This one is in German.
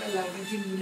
la law ba jël ñu